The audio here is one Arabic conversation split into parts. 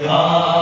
Ah.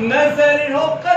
مثل الهقة